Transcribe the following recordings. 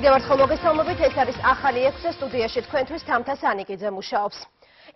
კიდევ ერთხელ მოგესალმებით, ეს არის ახალი 6 სტუდიაში თქვენთვის თამთა სანიკიძე მუშაობს.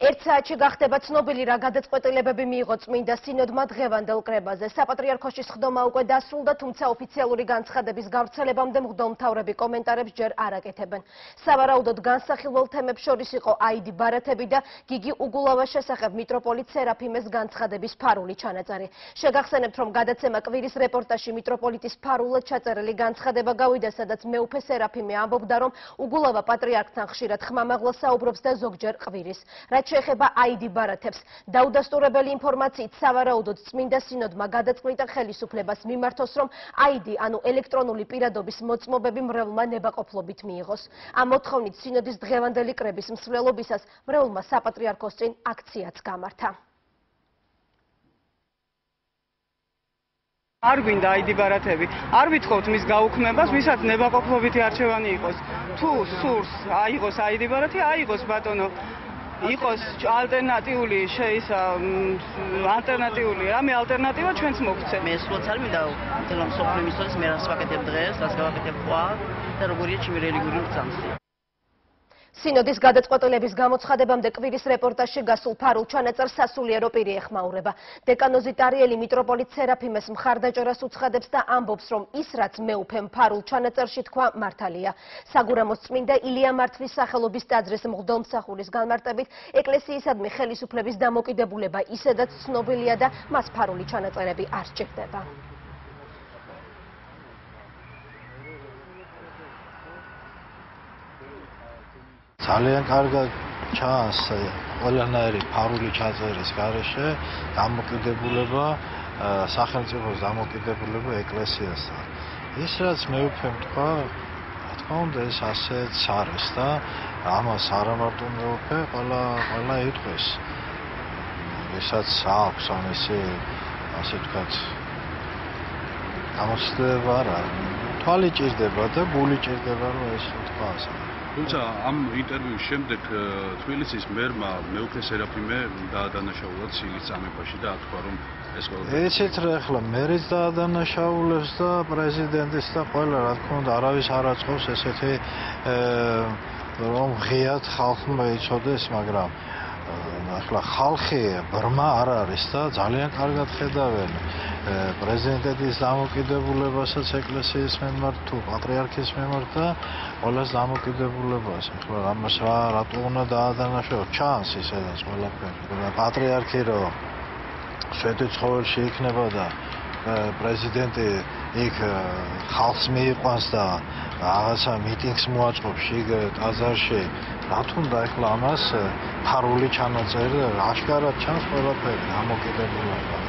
ერთ საათში გახდება ცნობილი რა გადაწყვეტილებები მიიღო წმინდა სინოდმა დღევანდელ კრებაზე. საპატრიარქოში სხდომა უკვე დასრულდა, თუმცა ოფიციალური განცხადების გავრცელებამდე მღვდელმთავრები კომენტარებს ჯერ არ აკეთებენ. სავარაუდოდ განსახილველ თემებს შორის იყო აიდი ბარათები და გიგი უგულავას შესახებ მიტროპოლიტ სერაფიმეს განცხადების ფარული ჩანაწერი. შეგახსენებთ, რომ გადაცემა კვირის რეპორტაჟში მიტროპოლიტის ფარულად ჩაწერილი განცხადება გავიდა, სადაც მეუფე სერაფიმე ამბობდა, რომ უგულავა პატრიარქთან ხშირად ხმამაღლა საუბრობს და ზოგჯერ ყვირის. რაც რაც შეეხება აიდი ბარათებს. დაუდასტურებელი ინფორმაციით სავარაუდოდ წმინდა სინოდმა გადაწყვიტა ხელისუფლებას მიმართოს, რომ აიდი, ანუ ელექტრონული პირადობის მოწმობები მრევლმა ნებაყოფლობით მიიღოს. ამ მოთხოვნით სინოდის დღევანდელი კრების მსვლელობისას მრევლმა საპატრიარქოს წინ აქციაც გამართა. არ გვინდა აიდი ბარათები. არ ვითხოვთ მის გაუქმებას, ვისაც ნებაყოფლობითი არჩევანი იყოს. თუ სურს აიღოს აიდი ბარათი, აიღოს ბატონო. იყოს ალტერნატიული შეისა ალტერნატიული. რამე ალტერნატივა ჩვენც მოგცე. მე სულაც არ მინდა თელამ სოფლი მისოდეს მე რას ვაკეთებ დღეს რას გავაკეთებ ყვა და როგორია ჩემი რელიგიური ბრძანსი სინოდის გადაწყვეტილების გამოცხადებამდე კვირის რეპორტაჟში გასულ ფარულ ჩანაწერს სასულიერო პირი ეხმაურება. დეკანოზი ტარიელი მიტროპოლიტ სერაფიმეს მხარდაჭერას უცხადებს და ამბობს, რომ ის რაც მეუფემ ფარულ ჩანაწერში თქვა მართალია. საგურამოს წმინდა ილია მართლის სახელობის ტაძრის მღვდელმსახურის განმარტებით, ეკლესიისადმი ხელისუფლების დამოკიდებულება ისედაც ცნობილია და მას ფარული ჩანაწერები არ სჭირდება. ძალიან კარგად ჩანს ყველანაირი ფარული ჩაწერის გარეშე დამოკიდებულება სახელმწიფოს დამოკიდებულება ეკლესიასთან. ის რაც მე ვფემ თქვა, რა თქმა უნდა ეს ასეც არის და ამას არა მარტო მე ვფე, ყველა ყველა ეთქვის. ესაც აქვს ამ ესე ასე თქვა გამოსდება რა თვალი ჭირდება და გული ჭირდება რომ ეს თქვა ასე თუმცა ამ ინტერვიუს შემდეგ თბილისის მერმა მეუქე სერაფიმე დაადანაშაულა ცილის წამებაში და ათქვა რომ ეს ყველა ესეც რა ახლა მერიც დაადანაშაულებს და პრეზიდენტის და ყველა რა თქმა უნდა არავის არ აწყობს ესეთი რომ ღიად ხალხმა იცოდეს მაგრამ ახლა ხალხი ბრმა არ არის და ძალიან კარგად ხედავენ პრეზიდენტის დამოკიდებულებასაც ეკლესიის მიმართ თუ პატრიარქის მიმართ და ყველას დამოკიდებულებას ახლა ამას რა რატო უნდა დაადანაშაულო ჩანს ისედაც ყველაფერი. პატრიარქი რო შეთი ცხოველში იქნება და პრეზიდენტი იქ ხალხს მიიყვანს და რაღაცა მიტინგს მოაწყობს შიგ ტაძარში რა თუნდა ახლა ამას ფარული ჩანაწერი აშკარად ჩანს ყველაფერი დამოკიდებულება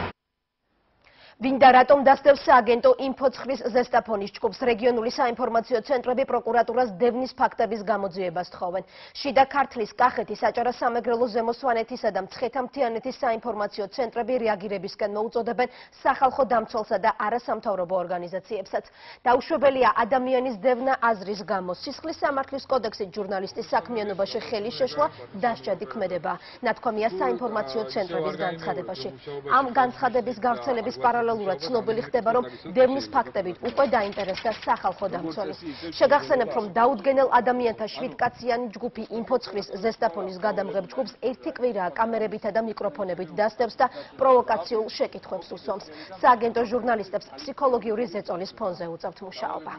ვინდა რატომ დასდევს სააგენტო ინფოცხრის ზესტაფონის ჯგუფს რეგიონული საინფორმაციო ცენტრები პროკურატურას დევნის ფაქტების გამოძიებას თხოვენ. შიდა ქართლის კახეთის აჭარა სამეგრელო ზემოსვანეთისა და მცხეთა-მთიანეთის საინფორმაციო ცენტრები რეაგირებისკენ მოუწოდებენ სახალხო დამცველსა და არასამთავრობო ორგანიზაციებსაც. დაუშვებელია ადამიანის დევნა აზრის გამო. სისხლის სამართლის კოდექსით ჟურნალისტის საქმიანობაში ხელი შეშლა დასჯადი ქმედება. ნათქვამია საინფორმაციო ცენტრების განცხადებაში. ამ განცხადების გავრცელების პარალ პარალელურად ცნობილი ხდება, რომ დევნის ფაქტებით უკვე დაინტერესდა სახალხო დამცველი. შეგახსენებთ, რომ დაუდგენელ ადამიანთა შვიდკაციანი ჯგუფი ინფოცხრის ზესტაფონის გადამღებ ჯგუფს ერთი კვირაა კამერებითა და მიკროფონებით დასდევს და პროვოკაციულ შეკითხვებს უსვამს. სააგენტო ჟურნალისტებს ფსიქოლოგიური ზეწოლის ფონზე უწევთ მუშაობა.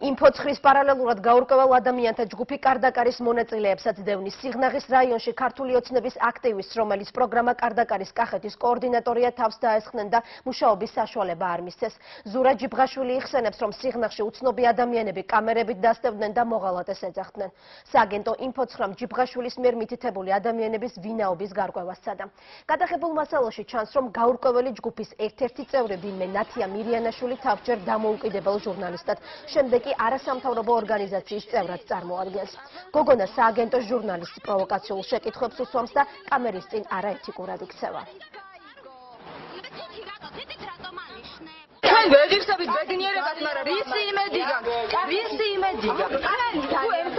ინფოცხრის პარალელურად გაურკვეველ ადამიანთა ჯგუფი კარდაკარის მონაწილეებსაც დევნის სიგნაღის რაიონში ქართული ოცნების აქტივის რომელიც პროგრამა კარდაკარის კახეთის კოორდინატორია თავს დაესხნენ და მუშაობის საშუალება არ მისცეს. ზურა ჯიბღაშვილი იხსენებს რომ სიგნაღში უცნობი ადამიანები კამერებით დასტევდნენ და მოღალატეს ეძახდნენ. სააგენტო ინფოცხრამ ჯიბღაშვილის მიერ მითითებული ადამიანების ვინაობის გარკვევას სცადა. გადაღებულ მასალაში ჩანს რომ გაურკვეველი ჯგუფის ერთ-ერთი წევრი ვინმე ნათია მირიანაშვილი თავჯერ დამოუკიდებელ ჟურნალისტად, შემდეგ კი არასამთავრობო ორგანიზაციის წევრად წარმოადგენს. გოგონა სააგენტო ჟურნალისტი პროვოკაციულ შეკითხვებს უსვამს და კამერის წინ არაეთიკურად იქცევა. ჩვენ ვეჯიქსებით ბედნიერებას, მაგრამ ვისი იმედი გაქვს? ვისი იმედი გაქვს?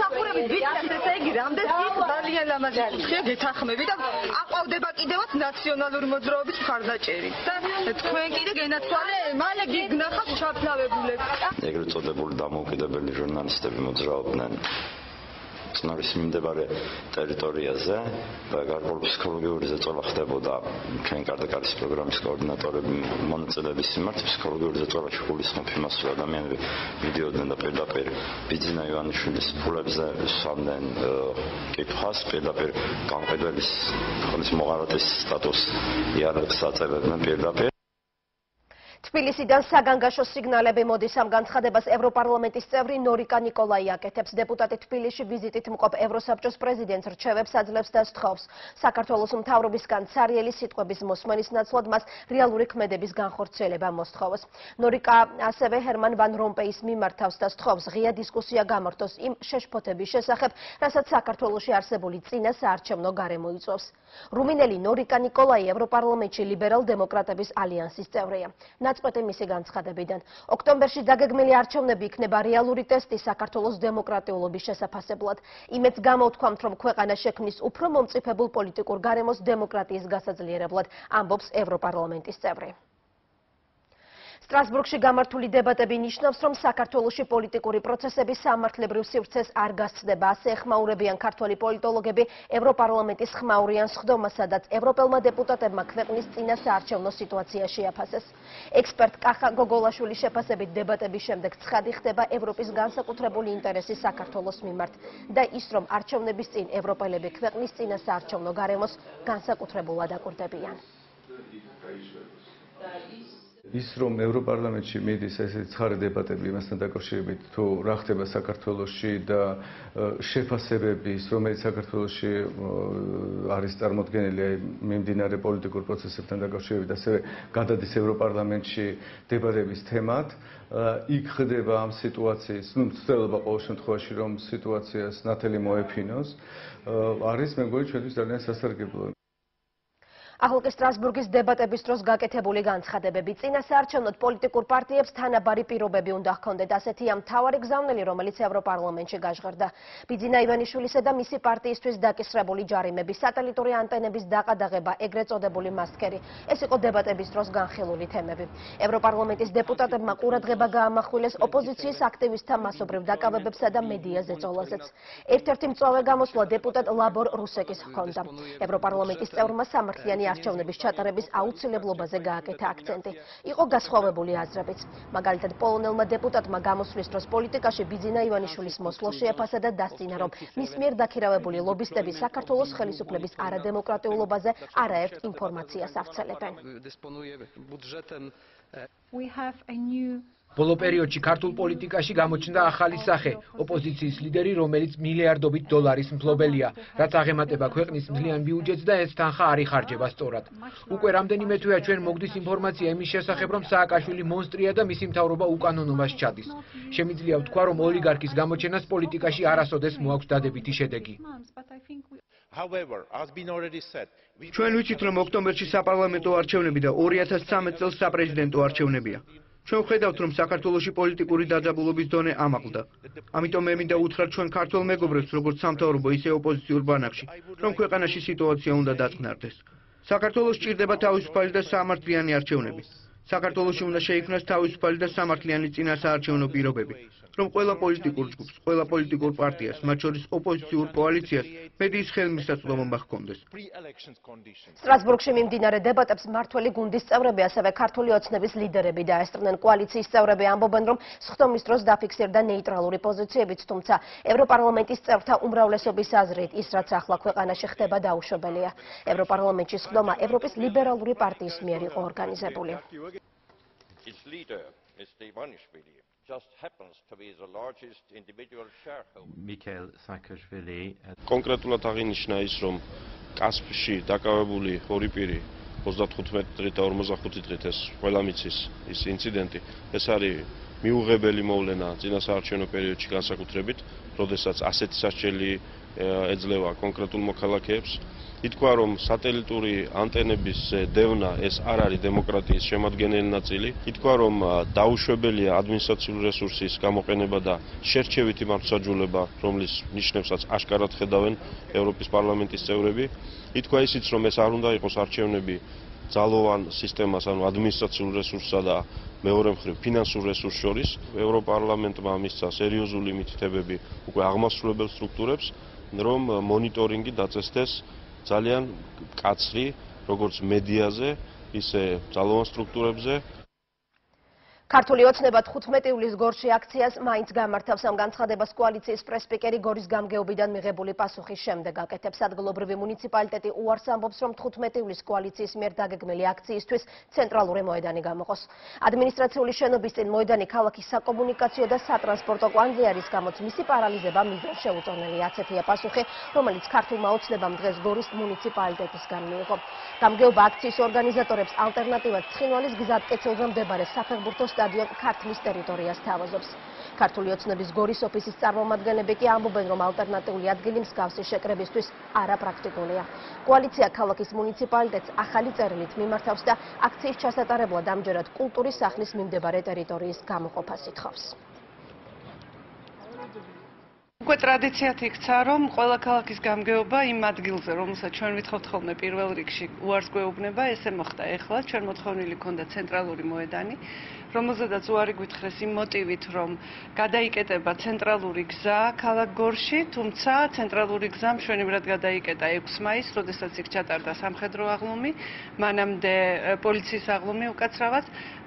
ვიცით ესე იგი რამდენი ძალიან ლამაზი მაღალი ხია გეთანხმები და აყვავდება კიდევაც ნაციონალური მოძრაობის მხარდაჭერით და თქვენ კიდე გენაცვალე მალე გიგნახავთ ჩაფლავებულებს. ეგრეთ წოდებული დამოუკიდებელი ჟურნალისტები მოძრაობდნენ წნორის მიმდებარე ტერიტორიაზე და გარკვეულ ფსიქოლოგიური ზეწოლა ხდებოდა ჩვენ კარდაკარის პროგრამის კოორდინატორები მონაწილეების მიმართ. ფსიქოლოგიური ზეწოლაში გულისხმობ იმას რომ ადამიანები ვიდეოდან და პირდაპირ ბიძინა ივანიშვილის ფულებზე სვამდნენ კითხვას პირდაპირ გამყიდველის ხოლის მოღალატის სტატუსს იარაღს აწევდნენ პირდაპირ თბილისიდან საგანგაშო სიგნალები მოდის. ამ განცხადებას ევროპარლამენტის წევრი ნორიკა ნიკოლაი აკეთებს. დეპუტატი თბილისში ვიზიტით მყოფ ევროსაბჭოს პრეზიდენტს რჩევებს აძლევს და სთხოვს. საქართველოს მთავრობისგან ცარიელი სიტყვების მოსმენის ნაცვლად მას რეალური ქმედების განხორციელება მოსთხოვოს ნორიკა ასევე ჰერმან ვან რომპეის მიმართავს და სთხოვს. ღია დისკუსია გამართოს იმ შეშფოთების შესახებ რასაც საქართველოში არსებული წინა საარჩევნო გარემო იწვევს რუმინელი ნორიკა ნიკოლაი ევროპარლამენტში ლიბერალ დემოკრატების ალიანსის წევრია ნაწყვეტი მისი განცხადებიდან. ოქტომბერში დაგეგმილი არჩევნები იქნება რეალური ტესტი საქართველოს დემოკრატიულობის შესაფასებლად. იმედს გამოთქვამთ, რომ ქვეყანა შექმნის უფრო მომწიფებულ პოლიტიკურ გარემოს დემოკრატიის გასაძლიერებლად, ამბობს ევროპარლამენტის წევრი. სტრასბურგში გამართული დებატები ნიშნავს, რომ საქართველოსი პოლიტიკური პროცესები სამართლებრივ სივრცეს არ გასცდება. ასე ეხმაურებიან ქართველი პოლიტოლოგები ევროპარლამენტის ხმაურიან სხდომას, სადაც ევროპელმა დეპუტატებმა ქვეყნის წინა საარჩევნო სიტუაცია შეაფასეს. ექსპერტ კახა გოგოლაშვილის შეფასებით დებატების შემდეგ ცხადი ხდება ევროპის განსაკუთრებული ინტერესი საქართველოს მიმართ და ის, რომ არჩევნების წინ ევროპელები ქვეყნის წინა საარჩევნო გარემოს განსაკუთრებულად აკვირდებიან. ის რომ ევროპარლამენტში მიდის ესეთი ცხარე დებატები იმასთან დაკავშირებით თუ რა ხდება საქართველოსში და შეფასებების რომელიც საქართველოსში არის წარმოქმნილი მიმდინარე პოლიტიკურ პროცესებთან დაკავშირებით ასევე გადადის ევროპარლამენტში დებატების თემად იქ ხდება ამ სიტუაციის ნუ ცდილობა ყოველ შემთხვევაში რომ სიტუაციას ნათელი მოეფინოს არის მე მგონი ჩვენთვის ძალიან სასარგებლო ახალკი სტრასბურგის დებატების დროს გაკეთებული განცხადებები წინა საარჩევნოდ პოლიტიკურ პარტიებს თანაბარი პირობები უნდა ჰქონდეთ. ასეთია მთავარი გზავნილი რომელიც ევროპარლამენტში გაჟღერდა. ბიძინა ივანიშვილისა და მისი პარტიისთვის დაკისრებული ჯარიმები სატელიტური ანტენების დაყადაღება ეგრეთ წოდებული მასკერი ეს იყო დებატების დროს განხილული თემები. ევროპარლამენტის დეპუტატებმა ყურადღება გაამახვილეს ოპოზიციის აქტივისტთა მასობრივ დაკავებებსა და მედია ზეწოლაზეც ერთ-ერთი მწვავე გამოსვლა დეპუტატ ლაბორ რუსეკის ჰქონდა. ევროპარლამენტის წევრმა სამართლიანი არჩევნების ჩატარების აუცილებლობაზე გააკეთა აქცენტი. იყო გასხოვებული აზრებიც. მაგალითად, პოლონელმა დეპუტატმა გამოსვლის დროს პოლიტიკაში ბიძინა ივანიშვილის მოსვლა შეაფასა და დასცინა, რომ მის მიერ დაქირავებული ლობისტები საქართველოს ხელისუფლების არადემოკრატიულობაზე არაერთ ინფორმაციას აღწელებენ. We have a new ბოლო პერიოდში ქართულ პოლიტიკაში გამოჩნდა ახალი სახე, ოპოზიციის ლიდერი, რომელიც მილიარდობით დოლარის მფლობელია, რაც აღემატება ქვეყნის მთლიან ბიუჯეტს და ეს თანხა არ იხარჯება სწორად. უკვე რამდენიმე თვეა ჩვენ მოგდის ინფორმაცია იმის შესახებ, რომ სააკაშვილი მონსტრია და მისი მთავრობა უკანონომას ჩადის. შემიძლია ვთქვა, რომ ოლიგარქის გამოჩენას პოლიტიკაში არასოდეს მოაქვს დადებითი შედეგი. However, as been already said, ჩვენ ვიცით, რომ ოქტომბერში საპარლამენტო არჩევნები და 2013 წელს საპრეზიდენტო არჩევნებია. ჩვენ ხედავთ რომ საქართველოსი პოლიტიკური დაძაბულობის დონე ამაყლდა. ამიტომ მე მინდა უთხრა ჩვენ ქართულ მეგობრებს როგორც სამთავრობო ისე ოპოზიციურ ბანაკში, რომ ქვეყანაში სიტუაცია უნდა დაწყნარდეს. საქართველოს ჭირდება თავისუფალი და სამართლიანი არჩევნები. საქართველოსი უნდა შეიქმნას თავისუფალი და სამართლიანი წინასაარჩევნო პირობები. რომ ყველა პოლიტიკურ ჯგუფს, ყველა პოლიტიკურ პარტიას, მათ შორის ოპოზიციურ კოალიციას მედიის ხელმისაწვდომობა ჰქონდეს. სტრასბურგში მიმდინარე დებატებს მართველი გუნდის წევრები, ასევე ქართული ოცნების ლიდერები დაესწრნენ. კოალიციის წევრები ამბობენ, რომ სხდომის დროს დაფიქსირდა ნეიტრალური პოზიციებიც, თუმცა ევროპარლამენტის წევრთა უმრავლესობის აზრით, ის რაც ახლა ქვეყანაში ხდება დაუშვებელია. ევროპარლამენტში სხდომა ევროპის ლიბერალური პარტიის მიერ იყო ორგანიზებული. Its leader, Mr. Ivanishvili, just happens to be the largest individual shareholder. Mikhail Saakashvili კონკრეტულად აღინიშნა ის, რომ კასპში დაკავებული ორი პირი 35 დღით და 45 დღით ეს ყველა მიცის ის ინციდენტი ეს არის მიუღებელი მოვლენა წინასაარჩევნო პერიოდში განსაკუთრებით, როდესაც ასეთი სასჯელი ეძლევა კონკრეტულ მოქალაქეებს ითქვა რომ სატელიტური ანტენების დევნა ეს არ არის დემოკრატიის შემადგენელი ნაწილი. ითქვა რომ დაუშვებელია ადმინისტრაციული რესურსის გამოყენება და შერჩევითი მართლმსაჯულება რომლის ნიშნებსაც აშკარად ხედავენ ევროპის პარლამენტის წევრები. ითქვა ისიც რომ ეს არ უნდა იყოს არჩევნები ძალოვან სისტემას ანუ ადმინისტრაციულ რესურსსა და მეორე მხრივ ფინანსურ რესურს შორის. ევროპარლამენტმა მისცა სერიოზული მითითებები უკვე აღმასრულებელ სტრუქტურებს რომ მონიტორინგი დაწესდეს ძალიან კაცრი როგორც მედიაზე ისე ძალოვან სტრუქტურებზე ქართული ოცნება 15 ივლისს გორში აქციას მაინც გამართავს. ამ განცხადებას კოალიციის პრესპიკერი გორის გამგეობიდან მიღებული პასუხის შემდეგ აკეთებს. ადგილობრივი მუნიციპალიტეტი უარს ამბობს რომ 15 ივლისს კოალიციის მიერ დაგეგმილი აქციისთვის ცენტრალური მოედანი გამოყოს ადმინისტრაციული შენობის წინ მოედანი ქალაქის საკომუნიკაციო და სატრანსპორტო კვანძი არის გამოც. მისი პარალიზება მიზნად შეუწონელი აცეთია პასუხი რომელიც ქართულმა ოცნებამ დღეს გორის მუნიციპალიტეტისგან მიიღო გამგეობა აქციის ორგანიზატორებს ალტერნატივად ცხინვალის გზატკეცილზე მდებარე საფეხბურთო სტადიონ ქართლის ტერიტორიას თავაზობს. ქართული ოცნების გორის ოფისის წარმომადგენლები კი ამბობენ, რომ ალტერნატიული ადგილი მსგავსი შეკრებისთვის არაპრაქტიკულია. კოალიცია ქალაქის მუნიციპალიტეტს ახალი წერილით მიმართავს და აქციის ჩასატარებლად ამჯერად კულტურის სახლის მიმდებარე ტერიტორიის გამოყოფას ითხოვს. უკვე ტრადიციად იქცა, რომ ყველა ქალაქის გამგეობა იმ ადგილზე, რომელსაც ჩვენ ვითხოვთ ხოლმე პირველ რიგში უარს გვეუბნება, ესე მოხდა. ეხლა ჩვენ მოთხოვნილი ქონდა ცენტრალური მოედანი, რომელზედაც უარი გვითხრეს იმ მოტივით, რომ გადაიკეტება ცენტრალური გზა ქალაქ გორში, თუმცა ცენტრალური გზა მშვენივრად გადაიკეტა 6 მაისს, როდესაც იქ ჩატარდა სამხედრო აღლუმი, მანამდე პოლიციის აღლუმი უკაცრავად,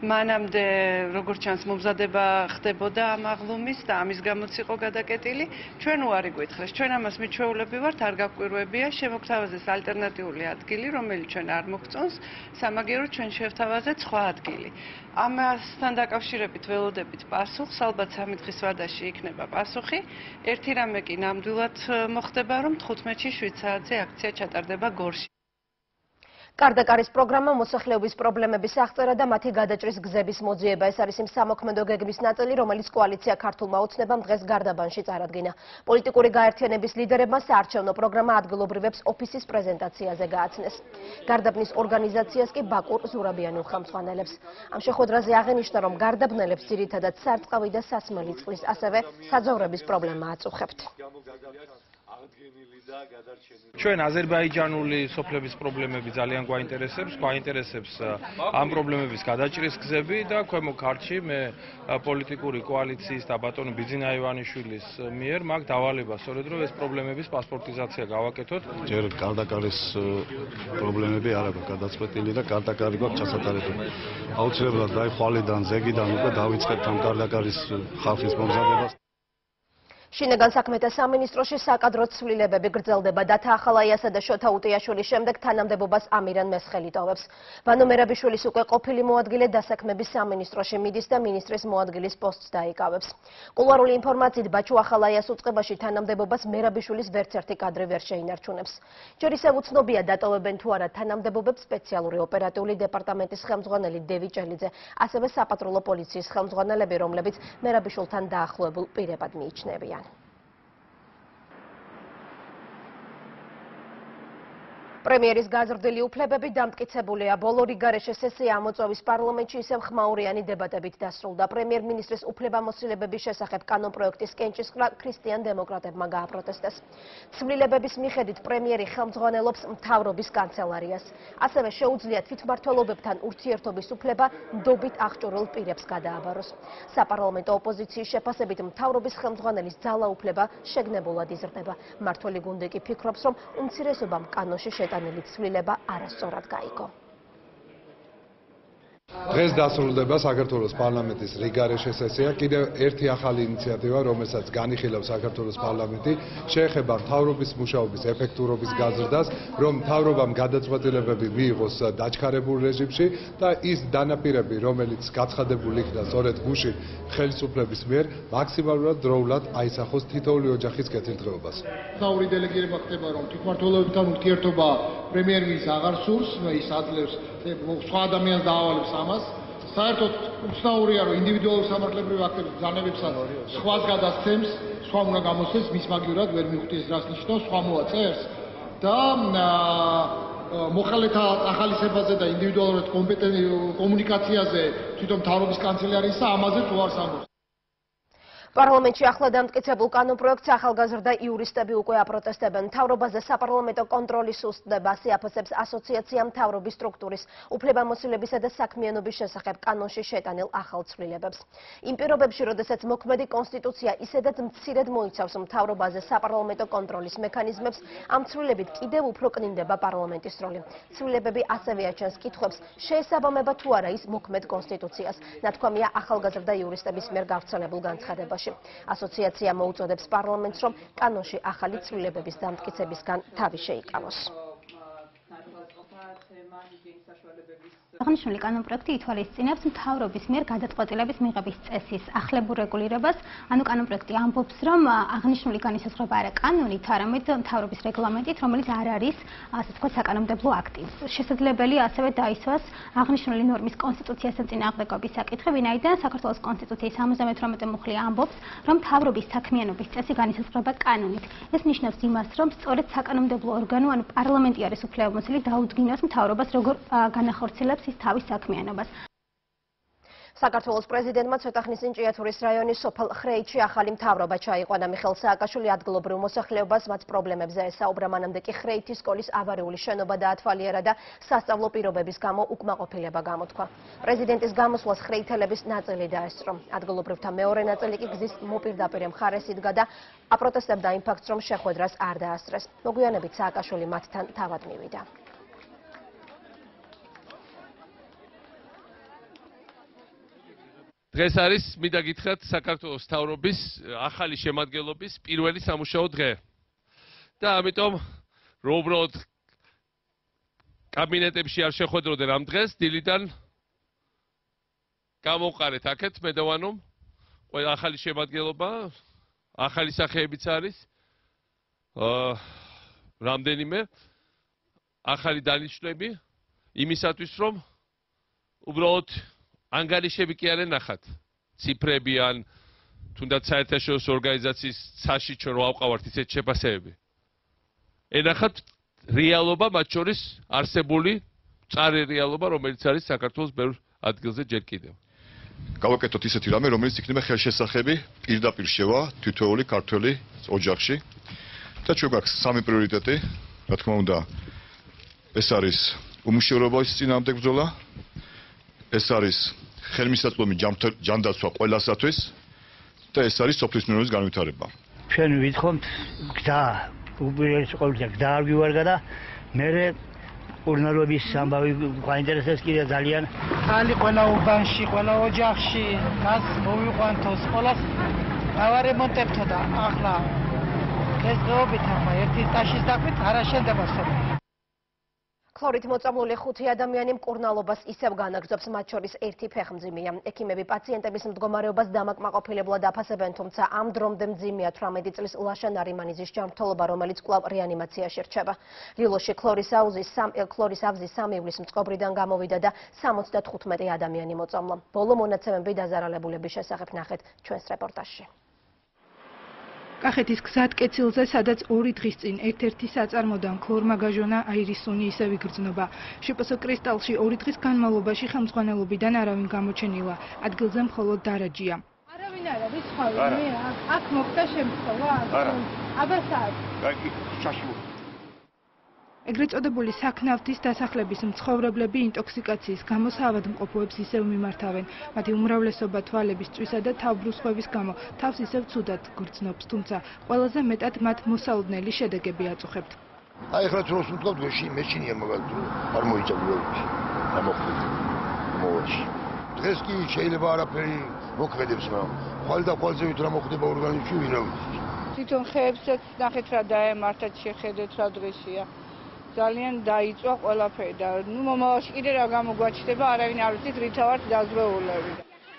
მანამდე როგორც ჩანს მომზადება ხდებოდა ამ აღლუმის და ამის გამოც იყო გადაკეტილი. ჩვენ უარი გვითხრეს, ჩვენ ამას მიჩვეულები ვართ, არ გაკვირვებია, შემოგთავაზეს ალტერნატიული ადგილი, რომელიც ჩვენ არ მოგწონს, სამაგიეროდ ჩვენ შევთავაზეთ სხვა ადგილი. ამასთან დაკავშირებით ველოდებით პასუხს, ალბათ სამი დღის ვადაში იქნება პასუხი. ერთი რამე კი ნამდვილად მოხდება, რომ 15-ში 7 საათზე აქცია ჩატარდება გორში. კარდაკარის პროგრამა მოსახლეობის პრობლემების აღწერა და მათი გადაჭრის გზების მოძიება ეს არის იმ სამოქმედო გეგმის ნაწილი, რომელიც კოალიცია ქართულმა ოცნებამ დღეს გარდაბანში წარადგინა. პოლიტიკური გაერთიანების ლიდერებმა საარჩევნო პროგრამა ადგილობრივებს ოფისის პრეზენტაციაზე გააცნეს. გარდაბნის ორგანიზაციას კი ბაკურ ზურაბიანი უხამსვანელებს. ამ შეხვედრაზე აღენიშნა, რომ გარდაბნელებს ძირითადად სარწყავი და სასმელი წყლის, ასევე საძოვრების პრობლემა აწუხებთ. ჩვენ აზერბაიჯანული სოფლების პრობლემები ძალიან გვაინტერესებს, გვაინტერესებს ამ პრობლემების გადაჭრის გზები და ქვემო ქართლში მე პოლიტიკური კოალიციის და ბატონო ბიძინა ივანიშვილის მიერ მაგ დავალება სწორედ რომ ეს პრობლემების პასპორტიზაცია გავაკეთოთ. ჯერ კარდაკარის პრობლემები არ აქვს გადაწყვეტილი და კარდაკარი გვაქვს ჩასატარებელი. აუცილებლად დაი ხვალიდან, ზეგიდან უკვე დავიწყებთ ამ კარდაკარის ხალხის მომზადებას. შინაგან საქმეთა სამინისტროში საკადრო ცვლილებები გრძელდება და თახალაიასა და შოთა უტიაშვილის შემდეგ თანამდებობას ამირან მესხელი ტოვებს. ვანო მერაბიშვილის უკვე ყოფილი მოადგილე დასაქმების სამინისტროში მიდის და მინისტრის მოადგილის პოსტს დაიკავებს. კულუარული ინფორმაციით ბაჩუ ახალაიას უწყებაში თანამდებობას მერაბიშვილის ვერცერთი კადრი ვერ შეინარჩუნებს. ჯერ ისევ უცნობია დატოვებენ თუ არა თანამდებობებს სპეციალური ოპერატიული დეპარტამენტის ხელმძღვანელი დევი ჭელიძე, ასევე საპატრულო პოლიციის ხელმძღვანელები, რომლებიც მერაბიშვილთან დაახლოებულ პირებად მიიჩნევიან. პრემიერის გაზრდილი უფლებები დამტკიცებულია. ბოლო რიგარეშე სესია ამოწოვის პარლამენტში ისევ ხმაურიანი დებატებით დასრულდა. პრემიერ-მინისტრის უფლებამოსილებების შესახებ კანონპროექტის კენჭისყრა ქრისტიან დემოკრატებმა გააპროტესტეს. ცვლილებების მიხედვით პრემიერი ხელმძღვანელობს მთავრობის კანცელარიას. ასევე შეუძლია თვითმმართველობებთან ურთიერთობის უფლება ნდობით აღჭურვილ პირებს გადააბაროს. საპარლამენტო ოპოზიციის შეფასებით მთავრობის ხელმძღვანელის ძალაუფლება შეგნებულად იზრდება. მართველი გუნდი კი ფიქრობს, რომ უმცირესობამ კანონში შეტა შეტანილი ცვლილება არასწორად გაიგო. დღეს დასრულდება საქართველოს პარლამენტის რიგარეშე სესია. კიდევ ერთი ახალი ინიციატივა, რომელსაც განიხილავს საქართველოს პარლამენტი, შეეხება მთავრობის მუშაობის ეფექტურობის გაზრდას, რომ მთავრობამ გადაწყვეტილებები მიიღოს დაჩქარებულ რეჟიმში და ის დანაპირები, რომელიც გაცხადებული იქნა სწორედ გუში ხელისუფლების მიერ, მაქსიმალურად დროულად აისახოს თითოეული ოჯახის კეთილდღეობას. თავური დელეგირება ხდება, რომ თვითმართველობებთან ურთიერთობა პრემიერ-მინისტრს აღარ სურს, ის ადლევს სხვა ადამიანს დაავალებს ამას. საერთოდ უცნაურია, რომ ინდივიდუალური სამართლებრივი აქტების ბრძანებებსაც სხვას გადასცემს, სხვა უნდა გამოსცეს, მის მაგივრად ვერ მიხვდეს რას ნიშნავს სხვა მოაწერს. და მოხალეთა ახალისებაზე და ინდივიდუალურად კომუნიკაციაზე თვითონ მთავრობის კანცელარიისა ამაზეც უარს ამბობს. პარლამენტში ახლა დამტკიცებულ კანონპროექტს ახალგაზრდა იურისტები უკვე აპროტესტებენ. მთავრობაზე საპარლამენტო კონტროლის უსწრება აფასებს ასოციაცია მთავრობის სტრუქტურის უფლებამოსილებისა და საქმიანობის შესახებ კანონში შეტანილ ახალ ცვლილებებს. იმ პირობებში, როდესაც მოქმედი კონსტიტუცია ისედაც მცირედ მოიცავს მთავრობაზე საპარლამენტო კონტროლის მექანიზმებს, ამ ცვლილებით კიდევ უფრო კნინდება პარლამენტის როლი. ცვლილებები ასევე აჩენს კითხვებს, შეესაბამება თუ არა ის მოქმედ კონსტიტუციას. ნათქვამია ახალგაზრდა იურისტების მიერ გავრცელებულ განცხადებაში. სოფელში. ასოციაცია მოუწოდებს პარლამენტს, რომ კანონში ახალი ცვლილებების დამტკიცებისგან თავი შეიკავოს. აღნიშნული კანონპროექტი ითვალისწინებს მთავრობის მიერ გადაწყვეტილების მიღების წესის ახლებურ რეგულირებას. ანუ კანონპროექტი ამბობს, რომ აღნიშნული განისაზღვრება არა კანონით, არამედ მთავრობის რეგლამენტით, რომელიც არ არის, ასე ვთქვათ, საკანონმდებლო აქტი. შესაძლებელია ასევე დაისვას აღნიშნული ნორმის კონსტიტუციასთან წინააღმდეგობის საკითხი, ვინაიდან საქართველოს კონსტიტუციის 78 მუხლი ამბობს, რომ მთავრობის საქმიანობის წესი განისაზღვრება კანონით. ეს ნიშნავს იმას, რომ სწორედ საკანონმდებლო ორგანო, ანუ პარლამენტი არის უფლებამოსილი დაუდგინოს მთავრობას როგორ განახორციელებს ის თავის საქმიანობას. საქართველოს პრეზიდენტმა ცოტა ხნის წინ ჭიათურის რაიონის სოფელ ხრეიჩი ახალი მთავრობა ჩაიყვანა. მიხელ სააკაშვილი ადგილობრივ მოსახლეობას მათ პრობლემებზე ესაუბრა მანამდე კი ხრეიჩის სკოლის ავარიული შენობა დაათვალიერა და სასწავლო პირობების გამო უკმაყოფილება გამოთქვა. პრეზიდენტის გამოსვლას ხრეითელების ნაწილი დაესწრო. ადგილობრივთა მეორე ნაწილი კი გზის მოპირდაპირე მხარეს იდგა და აპროტესტებდა იმ ფაქტს რომ შეხვედრას არ დაასწრეს. მოგვიანებით სააკაშვილი მათთან თავად მივიდა დღეს არის მინდა გითხრათ საქართველოს თავრობის ახალი შემადგენლობის პირველი სამუშაო დღე. და ამიტომ რო უბრალოდ კაბინეტებში არ შეხვედროდნენ ამ დღეს, დილიდან გამოვყარეთ აქეთ, მე დავანომ ყველა ახალი შემადგენლობა, ახალი სახეებიც არის. აა რამდენიმე ახალი დანიშნები იმისათვის, რომ უბრალოდ ანგარიშები კი არ ენახათ. ციფრები ან თუნდაც საერთაშორისო ორგანიზაციის ცაში ჩვენ ვავყავართ ისეთ შეფასებები. ენახათ რეალობა მათ შორის არსებული წარე რეალობა რომელიც არის საქართველოს ბევრ ადგილზე ჯერ კიდევ. გავაკეთოთ ისეთი რამე რომელიც იქნება ხელშესახები პირდაპირ შევა თითოეული ქართველი ოჯახში. და ჩვენ გვაქვს სამი პრიორიტეტი. რა თქმა უნდა ეს არის უმუშევრობის წინააღმდეგ ბრძოლა ეს არის ხელმისაწვდომი ჯანდაცვა ყველასათვის და ეს არის სოფლის მეურნეობის განვითარება. ჩვენ ვითხოვთ გზა, უპირველეს ყოვლისა გზა არ გივარგა და მე ურნალობის ამბავი გვაინტერესებს კიდე ძალიან. ხალი ყველა უბანში, ყველა ოჯახში, მას მოვიყვანთო სკოლას ავარემონტებთო და ახლა ეს დროებით ახლა ერთი სტაშის დაკვით არა შენდება სოფელი. ქლორით მოწამლული ხუთი ადამიანი მკურნალობას ისევ განაგზობს, მათ შორის ერთი ფეხმძიმეა. ექიმები პაციენტების მდგომარეობას დამაკმაყოფილებლად აფასებენ, თუმცა ამ დრომდე მძიმეა 18 წლის ლაშა ნარიმანიძის ჯანმრთელობა, რომელიც კვლავ რეანიმაციაში რჩება. ლილოში ქლორის აუზის ქლორის ავზის სამი ივლის მწყობრიდან გამოვიდა და 75 ადამიანი მოწამლა. ბოლო მონაცემები დაზარალებულების შესახებ ნახეთ ჩვენს რეპორტაჟში. კახეთის გზატკეცილზე, სადაც ორი დღის წინ ერთ-ერთი საწარმოდან ქლორმაგაჟონა აირისუნი ისე ვიგრძნობა. შპს კრისტალში ორი დღის განმავლობაში ხელმძღვანელობიდან არავინ გამოჩენილა. ადგილზე მხოლოდ დარაჯია. არავინ არ არის ხოლმე. მე აქ მოხდა შემთხვევა. არა. აბა საათ. კაი, ჩაშუ. ეგრეთ წოდებული საქნავთის დასახლების მცხოვრებლები ინტოქსიკაციის გამო საავადმყოფოებს ისევ მიმართავენ. მათი უმრავლესობა თვალების წვისა და თავბრუსხვევის გამო თავს ისევ ცუდად გრძნობს, თუმცა ყველაზე მეტად მათ მოსალოდნელი შედეგები აწუხებთ. აი ხლა თროს მდგობ დღეში მეჩინია მაგალითად არ მოიჭაბლოებში. ამოხდით. მოვაში. დღეს კი შეიძლება არაფერი მოქმედებს, მაგრამ ხვალ და ხვალზე ვით რა მოხდება ორგანიზმში ვინაუთ. თვითონ ხეებსაც ნახეთ რა დაემართათ შეხედეთ რა დღესია. ძალიან დაიწვა ყველაფერი და ნუ მომავალში კიდე რა გამოგვაჩნდება არავინ არ ვიცით რითა ვართ დაზღვეულები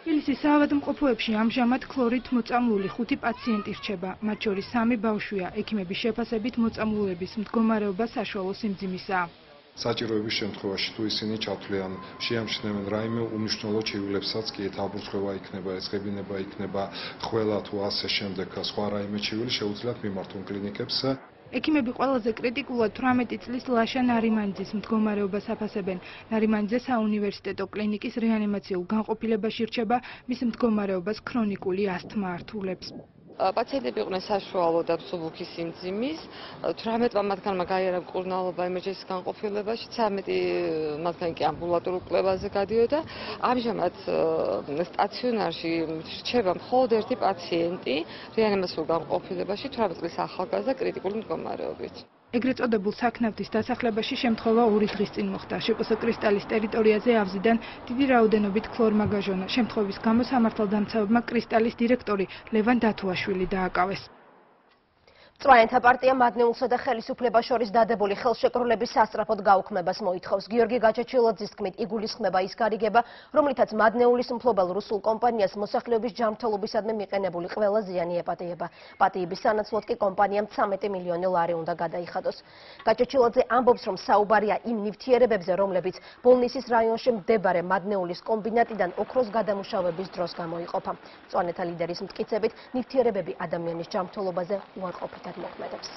თბილისის საავადმყოფოებში ამჟამად ქლორით მოწამლული ხუთი პაციენტი რჩება. მათ შორის სამი ბავშვია. ექიმების შეფასებით მოწამლულების მდგომარეობა საშუალო სიმძიმისაა. საჭიროების შემთხვევაში თუ ისინი ჩათვლიან, შეამჩნევენ რაიმე უმნიშვნელო ჩივილებსაც კი ეთაბურცხვევა იქნება, ეცხებინება იქნება, ხველა თუ ასე შემდეგ სხვა რაიმე ჩივილი შეუძლიათ მიმართონ კლინიკებს. ექიმები ყველაზე კრიტიკულად 18 წლის ლაშა ნარიმანძის მდგომარეობას აფასებენ. ნარიმანძე საუნივერსიტეტო კლინიკის რეანიმაციულ განყოფილებაში რჩება, მის მდგომარეობას ქრონიკული ასთმა ართულებს. პაციენტები იყვნენ საშუალო და მსუბუქი სიმძიმის. 18 მათგანმა გაიარა მკურნალობა ემერჯენსის განყოფილებაში. 13 მათგანი კი ამბულატორულ კვლევაზე გადიოდა. ამჟამად სტაციონარში რჩება მხოლოდ ერთი პაციენტი რეანიმაციულ განყოფილებაში 18 წლის ახალგაზრდა კრიტიკული მდგომარეობით ეგრეთ წოდებულ საქნავთის დასახლებაში შემთხვევა ორი დღის წინ მოხდა. შპს კრისტალის ტერიტორიაზე ავზიდან დიდი რაოდენობით ქლორმაგაჟონა. შემთხვევის გამო სამართალდამცავებმა კრისტალის დირექტორი ლევან დათუაშვილი დააკავეს. წვაენთა პარტია მადნეულსა და ხელისუფლებას შორის დადებული ხელშეკრულების სასწრაფოდ გაუქმებას მოითხოვს. გიორგი გაჩაჩილაძის თქმით, იგულისხმება ის გარიგება, რომლითაც მადნეულის მფლობელ რუსულ კომპანიას მოსახლეობის ჯანმრთელობისადმი მიყენებული ყველა ზიანი ეპატიება. პატიების სანაცვლოდ კი კომპანიამ 13 მილიონი ლარი უნდა გადაიხადოს. გაჩაჩილაძე ამბობს, რომ საუბარია იმ ნივთიერებებზე, რომლებიც ბოლნისის რაიონში მდებარე მადნეულის კომბინატიდან ოქროს გადამუშავების დროს გამოიყოფა. წვანეთა ლიდერის მტკიცებით, ნივთიერებები ადამიანის ჯანმრთელობაზე უარყოფით მეტად მოქმედებს.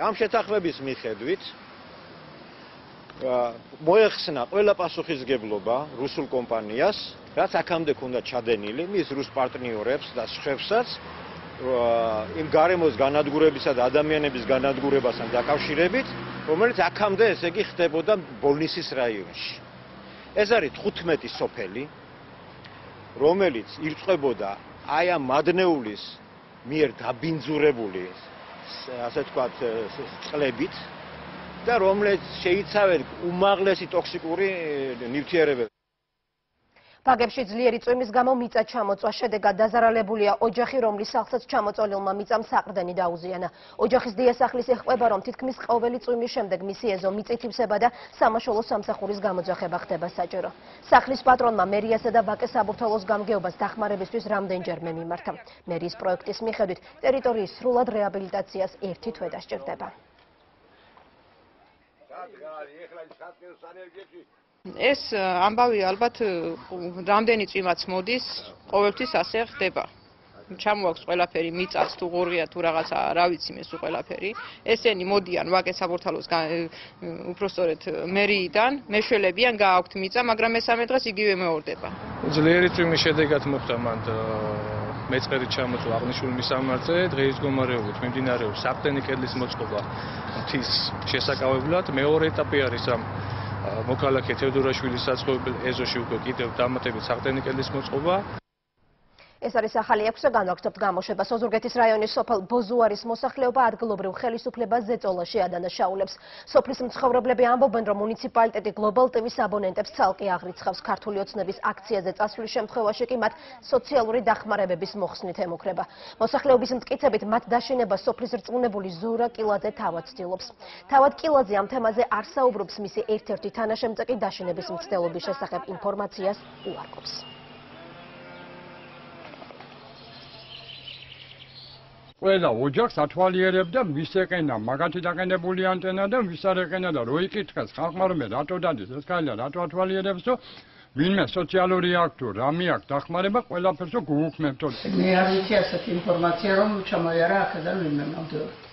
ამ შეთანხმების მიხედვით მოეხსნა ყველა პასუხისგებლობა რუსულ კომპანიას, რაც აქამდე ქონდა ჩადენილი მის რუს პარტნიორებს და შეხვსაც იმ გარემოს განადგურებისა და ადამიანების განადგურებასთან დაკავშირებით, რომელიც აქამდე ესე იგი ხდებოდა ბოლნისის რაიონში. ეს არის 15 სოფელი, რომელიც ირწყვებოდა აი ამ მადნეულის მიერ დაბინძურებული ასე ვთქვათ წყლებით და რომელიც შეიცავენ უმაღლესი ტოქსიკური ნივთიერებები ფაგებში ძლიერი წვიმის გამო მიწა ჩამოწვა. შედეგად დაზარალებულია ოჯახი რომლის სახლსაც ჩამოწოლილმა მიწამ საყრდენი დაუზიანა. ოჯახის დიასახლის ეხყვება რომ თითქმის ყოველი წვიმის შემდეგ მისი ეზო მიწით ივსება და სამაშველო სამსახურის გამოძახება ხდება საჭირო. სახლის პატრონმა მერიასა და ვაკეს საბურთალოს გამგეობას დახმარებისთვის რამდენჯერმე მიმართა. მერიის პროექტის მიხედვით ტერიტორიის სრულად რეაბილიტაციას ერთი თვე დასჭირდება ეხლა ჩატკევს ანერგიაში ეს ამბავი ალბათ რამდენი წვიმაც მოდის, ყოველთვის ასე ხდება. ჩამოაქვს ყველაფერი მიწას თუ ღორღია თუ რაღაცა, რა ვიცი მეს ყველაფერი. ესენი მოდიან ვაკე საბურთალოს უпроსტორეთ მერიიდან, მეშველებიან გააქვთ მიწა, მაგრამ მესამე დღეს იგივე მეორდება. ძლიერი წვიმის შედეგად მოხდა მანდ მეწყერი ჩამოწვა აღნიშნული მისამართზე დღეის მდგომარეობით მიმდინარეობს საყრდენი კედლის მოწყობა მთის შესაკავებლად მეორე ეტაპი არის ამ მოქალაქე თევდორაშვილის საცხოვრებელ ეზოში უკვე კიდევ დამატებით საფტენიკელის მოწყობა ეს არის ახალი ექვსე განვაგრძობთ გამოშვება სოზურგეთის რაიონის სოფელ ბოზუარის მოსახლეობა ადგილობრივ ხელისუფლებას ზეწოლაში ადანაშაულებს. სოფლის მცხოვრებლები ამბობენ, რომ მუნიციპალიტეტი გლობალ ტივის აბონენტებს ცალკე აღრიცხავს ქართული ოცნების აქციაზე წასვლის შემთხვევაში კი მათ სოციალური დახმარებების მოხსნით ემუქრება. მოსახლეობის მტკიცებით მათ დაშინება სოფლის რწმუნებული ზურა კილაძე თავად ცდილობს. თავად კილაძე ამ თემაზე არ საუბრობს მისი ერთ-ერთი თანაშემწე დაშინების მცდელობის შესახებ ინფორმაციას უარყოფს. ყველა ოჯახს ათვალიერებდა ვის ეყენა მაგათი დაყენებული ანტენა და ვის არ ეყენა და რო იკითხეს ხალხმა რომ რატო დადის ეს კაილა რატო ათვალიერებსო ვინმე სოციალური აქტო რამე აქ დახმარება ყველაფერსო გუუქმებთო მე არ ვიცი ასეთი ინფორმაცია რომ ჩამოიარა აქედან ვინმე მომდევნო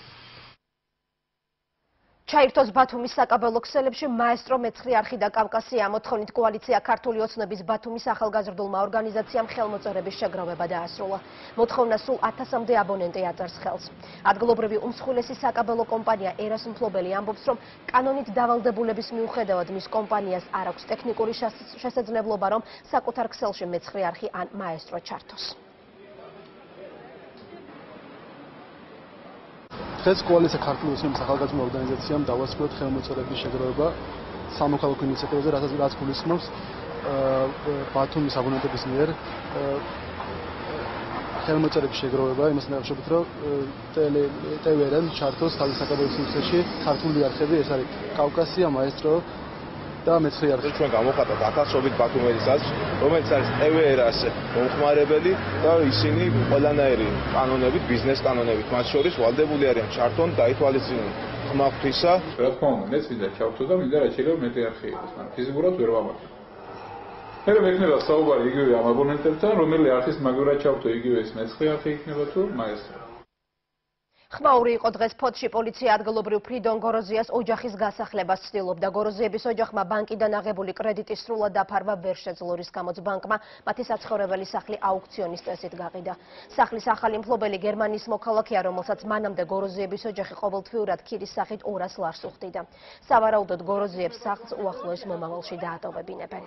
ჩაირთოს ბათუმის საკაბელო ქსელებში მაესტრო მეცხრე არხი და კავკასია მოთხოვნით კოალიცია ქართული ოცნების ბათუმის ახალგაზრდულმა ორგანიზაციამ ხელმოწერების შეგროვება დაასრულა. მოთხოვნა სულ 1000-მდე აბონენტი აწერს ხელს. ადგილობრივი უმსხვილესი საკაბელო კომპანია ერას მფლობელი ამბობს, რომ კანონით დავალდებულების მიუხედავად მის კომპანიას არ აქვს ტექნიკური შესაძლებლობა, რომ საკუთარ ქსელში მეცხრე არხი ან მაესტრო ჩართოს. დღეს კოალიცია ქართული ოცნების ახალგაზრდა ორგანიზაციამ დავასრულეთ ხელმოწერების შეგროვება სამოქალაქო ინიციატივაზე, რასაც რაც გულისხმობს ბათუმის აბონენტების მიერ. ხელმოწერების შეგროვება იმას ნახავთ, რომ ტელე ტევერენ ჩართოს თავის საკაბელო სივრცეში ქართული არხები, ეს არის კავკასია, მაესტრო, და მეცხრე არხი. ჩვენ გამოხატავთ აკაცობით ბაქუმელისაც, რომელიც არის TVR-ას მომხმარებელი და ისინი ყველანაირი კანონებით, ბიზნეს კანონებით მათ შორის ვალდებული არიან ჩართონ დაითვალისწინონ ხმაღვთისა. რა თქმა უნდა, მეც მინდა ჩავთო და მინდა რაც შეიძლება მეტი არხი იყოს, მაგრამ ფიზიკურად ვერ ვამაყობ. მე მექნება საუბარი იგივე ამ აბონენტებთან, რომელი არხის მაგრად ჩავთო იგივე ეს მეცხრე არხი იქნება თუ მაესტრო. ხმაური იყო დღეს ფოთში პოლიცია ადგილობრივ ფრიდონ გოროზიას ოჯახის გასახლებას ცდილობდა. გოროზიების ოჯახმა ბანკიდან აღებული კრედიტის სრულად დაფარვა ვერ შეძლო რის გამოც ბანკმა მათი საცხოვრებელი სახლი აუქციონის წესით გაყიდა. სახლის ახალი მფლობელი გერმანიის მოქალაქეა რომელსაც მანამდე გოროზიების ოჯახი ყოველთვიურად ქირის სახით 200 ლარს უხდიდა. სავარაუდოდ გოროზიებს სახლს უახლოეს მომავალში დაატოვებინებენ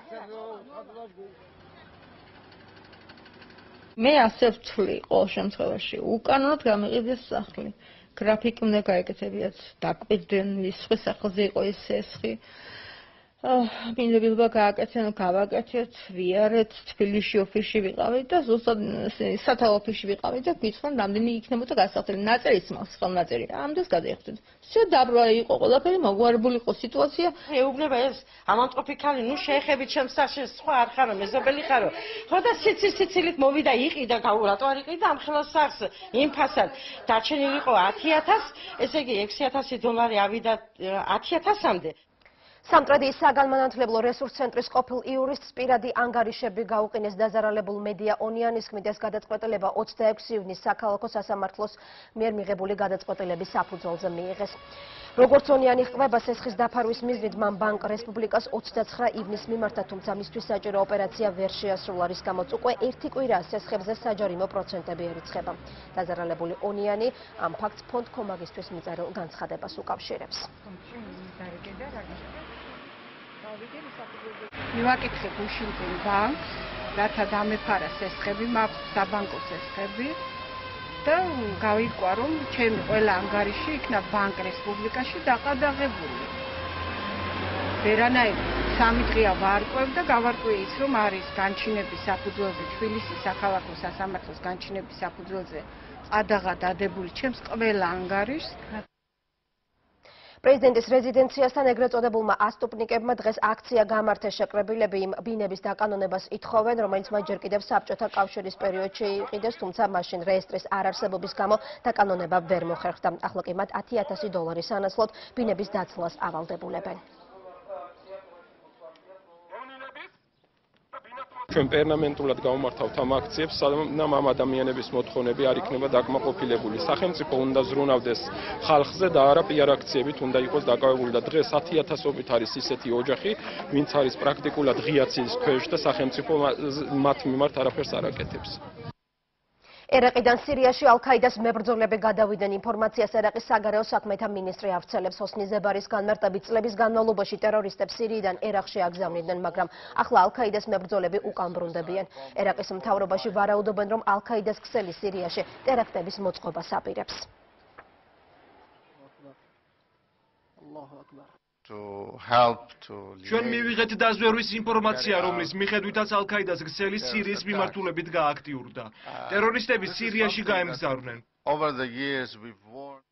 მე ასე ვთვლი ყოველ შემთხვევაში. უკანონოდ გამიყიდეს სახლი. გრაფიკი უნდა გაეკეთებიათ. დაკვირდნენ ის სხვა სახლზე იყო ეს სესხი. მინდა ბილბა გააკეთენ, გავაკეთეთ, ვიარეთ, თბილისში ოფისში ვიყავით და ზუსტად სათავო ოფისში ვიყავით და გითხრან რამდენი იქნებოდა გასახდელი. ნაწერიც მაქვს ხელნაწერი. ამდენს გადაიხდით. всё დაბრა იყო ყველაფერი, მოგვარებული იყო სიტუაცია. ეუბნება ეს ამანტროფი ქალი, ნუ შეეხებით ჩემს სახში სხვა არ ხარო, მეზობელი ხარო. ხო და სიცილ სიცილით მოვიდა იყიდა გაურატო არ იყიდა ამ ხელას სახს იმ ფასად. დარჩენილი იყო 10000, ესე იგი 6000 დოლარი ავიდა 10000-მდე. სამტრედიის საგანმანათლებლო რესურს ცენტრის ყოფილ იურისტს პირადი ანგარიშები გაუყინეს დაზარალებულ მედია ონიანის ხმიდეს გადაწყვეტილება 26 ივნის საქალაქო სასამართლოს მიერ მიღებული გადაწყვეტილების საფუძველზე მიიღეს. როგორც ონიანი ხდება სესხის დაფარვის მიზნით მან ბანკ რესპუბლიკას 29 ივნის მიმართა თუმცა მისთვის საჭირო ოპერაცია ვერ შეასრულა რის გამოც უკვე ერთი კვირა სესხებზე საჯარიმო პროცენტები ერიცხება. დაზარალებული ონიანი ამ ფაქტს ფონდ კომაგისთვის მიწერილ განცხადებას უკავშირებს. მივაკითხე გუშინკენ ბანკს, რათა დამეფარა სესხები, მაქვს საბანკო სესხები და გავიკვა რომ ჩემი ყველა ანგარიში იქნა ბანკ რესპუბლიკაში დაყადაღებული. ვერანაირ სამი დღეა ვარკვევ და გავარკვე ის რომ არის განჩინების საფუძველზე თბილისის საქალაქო სასამართლოს განჩინების საფუძველზე ყადაღა დადებული ჩემს ყველა ანგარიშს პრეზიდენტის რეზიდენციასთან ეგრეთ წოდებულმა ასტუპნიკებმა დღეს აქცია გამართეს შეკრებილები იმ ბინების დაკანონებას ითხოვენ, რომელიც მათ ჯერ კიდევ საბჭოთა კავშირის პერიოდში იყიდეს, თუმცა მაშინ რეესტრის არარსებობის გამო დაკანონება ვერ მოხერხდა. ახლა კი მათ 10000 დოლარის ანაცვლოდ ბინების დაცლას ავალდებულებენ. ჩვენ პერმანენტულად გავმართავთ ამ აქციებს, სანამ ამ ადამიანების მოთხოვნები არ იქნება დაკმაყოფილებული. სახელმწიფო უნდა ზრუნავდეს ხალხზე და არა პიარ აქციებით უნდა იყოს დაკავებული და დღეს 10000ობით არის ისეთი ოჯახი, ვინც არის პრაქტიკულად ღია ცის ქვეშ და სახელმწიფო მათ მიმართ არაფერს არ აკეთებს. ერაყიდან სირიაში ალ-ქაიდას მებრძოლები გადავიდნენ. ინფორმაციას ერაყის საგარეო საქმეთა მინისტრი აღწელებს ჰოსნი ზებარის განმარტებით წლების განმავლობაში ტერორისტებს სირიიდან ერაყში აგზავნიდნენ მაგრამ ახლა ალ-ქაიდას მებრძოლები უკან ბრუნდებიან ერაყის მთავრობაში ვარაუდობენ რომ ალ-ქაიდას ქსელი სირიაში ტერაქტების მოწყობას აპირებს help to ჩვენ მივიღეთ დაზვერვის ინფორმაცია რომლის მიხედვითაც ალ-ქაიდას ქსელი სირიის მიმართულებით გააქტიურდა. ტერორისტები სირიაში გაემგზავრნენ. over the years we've warned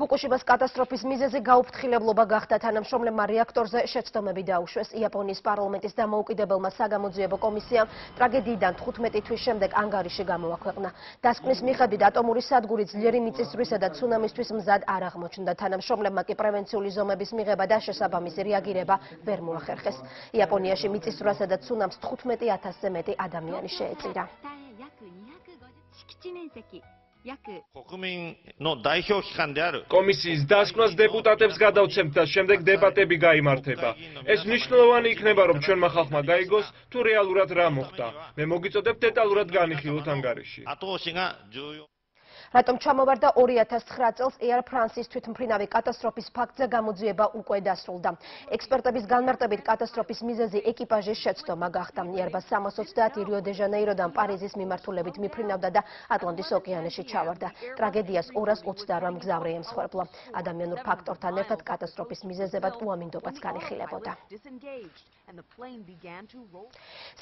ფუკუშიმას კატასტროფის მიზეზი გაუფრთხილებლობა გახდა თანამშრომლებმა რეაქტორზე შეცდომები დაუშვეს. იაპონიის პარლამენტის დამოუკიდებელმა საგამოძიებო კომისიამ ტრაგედიიდან 15 თვის შემდეგ ანგარიში გამოაქვეყნა. დასკვნის მიხედვით ატომური სადგური ძლიერი მიწისძვრისა და ცუნამისთვის მზად არ აღმოჩნდა. თანამშრომლებმა კი პრევენციული ზომების მიღება და შესაბამისი რეაგირება ვერ მოახერხეს. იაპონიაში მიწისძვრასა და ცუნამს 15000-ზე მეტი ადამიანი შეეწირა. 7年席 კომისიის დასკვნას დეპუტატებს გადავცემთ და შემდეგ დებატები გამართება. ეს მნიშვნელოვანი იქნება, რომ ჩვენმა ხალხმა გაიგოს თუ რეალურად რა მოხდა. მე მოგიწოდებთ დეტალურად განიხილოთ ანგარიში. რატომ ჩამოვარდა 2009 წელს Air France-ის თვითმფრინავი კატასტროფის ფაქტზე გამოძიება უკვე დასრულდა. ექსპერტების განმარტებით კატასტროფის მიზეზი ეკიპაჟის შეცდომა გახდა. Airbus 330 რიო-დე-ჟანეიროდან პარიზის მიმართულებით მიფრინავდა და ატლანტის ოკეანეში ჩავარდა. ტრაგედიას 228 მგზავრი ემსხვერპლა. ადამიანურ ფაქტორთან ერთად კატასტროფის მიზეზებად უამინდობაც განიხილებოდა.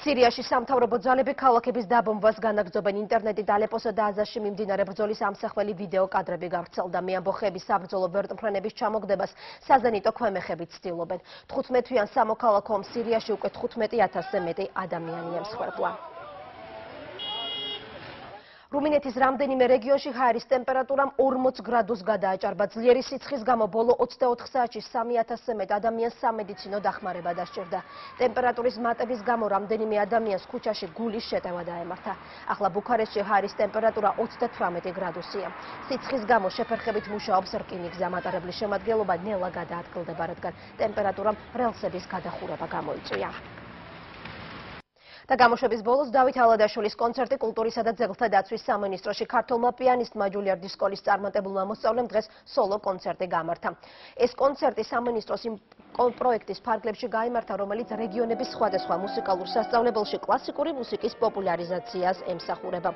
სირიაში სამთავრობო ძალები ქალაქების დაბომბვას განაგრძობენ ინტერნეტი დალეპოსა და აზაში მიმდინარე ბრძოლის ამსახველი ვიდეო კადრები გავრცელდა. მე ამბოხების საბრძოლო ვერტმფრენების ჩამოგდებას საზენიტო ქვემეხებით ცდილობენ. 15-თვიან სამოქალაქო ომს სირიაში უკვე 15000-ზე მეტი ადამიანია მსხვერპლა. რუმინეთის რამდენიმე რეგიონში ჰაერის ტემპერატურამ 40 გრადუს გადააჭარბა. ძლიერი სიცხის გამო ბოლო 24 საათში 3000-ზე მეტ ადამიანს სამედიცინო დახმარება დასჭირდა. ტემპერატურის მატების გამო რამდენიმე ადამიანს ქუჩაში გულის შეტევა დაემართა. ახლა ბუქარესტში ჰაერის ტემპერატურა 38 გრადუსია. სიცხის გამო შეფერხებით მუშაობს რკინიგზა მატარებლის შემადგენლობა ნელა გადაადგილდება, რადგან ტემპერატურამ რელსების გადახურება გამოიწვია. და გამოშვების ბოლოს დავით ალადაშვილის კონცერტი კულტურისა და ძეგლთა დაცვის სამინისტროში ქართულმა პიანისტმა ჯულიარ დისკოლის წარმატებულმა მოსწავლემ დღეს სოლო კონცერტი გამართა. ეს კონცერტი სამინისტროს იმ პროექტის ფარგლებში გამართა, რომელიც რეგიონების სხვადასხვა მუსიკალურ სასწავლებელში კლასიკური მუსიკის პოპულარიზაციას ემსახურება.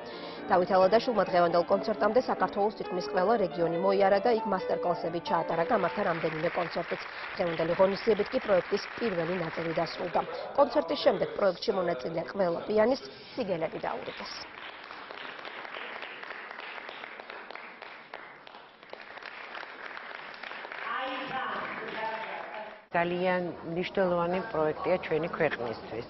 დავით ალადაშვილმა დღევანდელ კონცერტამდე საქართველოს თითქმის ყველა რეგიონი მოიარა და იქ მასტერკლასები ჩაატარა, გამართა რამდენიმე კონცერტიც. დღევანდელი ღონისძიებით კი პროექტის პირველი ნაწილი დასრულდა. კონცერტის შემდეგ პროექტში მონაწილე ყველა პიანის სიგელები დაურიგეს. ძალიან მნიშვნელოვანი პროექტია ჩვენი ქვეყნისთვის.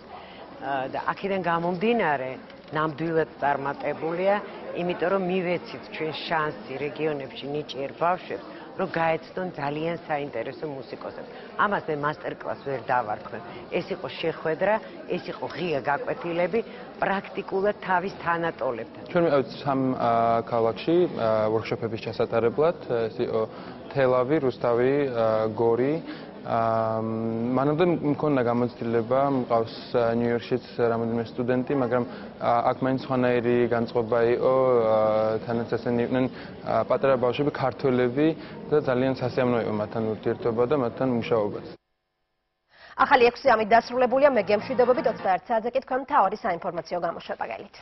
და აქედან გამომდინარე, ნამდვილად წარმატებულია, იმიტომ რომ მივეცით ჩვენ შანსი რეგიონებში ნიჭიერ ბავშვებს რომ გაეცნონ ძალიან საინტერესო მუსიკოსებს. ამას მე მასტერკლასს ვერ დავარქვენ. ეს იყო შეხვედრა, ეს იყო ღია გაკვეთილები პრაქტიკულად თავის თანატოლებთან. ჩვენ მივედით სამ ქალაქში ვორქშოპების ჩასატარებლად, ეს იყო თელავი, რუსთავი, გორი მანამდე მქონდა გამოცდილება, მყავს ნიუ-იორკშიც რამოდენიმე სტუდენტი, მაგრამ აქ მაინც ხანაერი განწყობა იყო, თანაც ესენი იყვნენ პატარა ბავშვები, ქართველები და ძალიან სასიამოვნო იყო მათთან ურთიერთობა და მათთან მუშაობაც. ახალი 6 ამით დასრულებულია, მე გემშვიდობებით 21 საათზე კი თქვენ თავი საინფორმაციო გამოშვება გელით.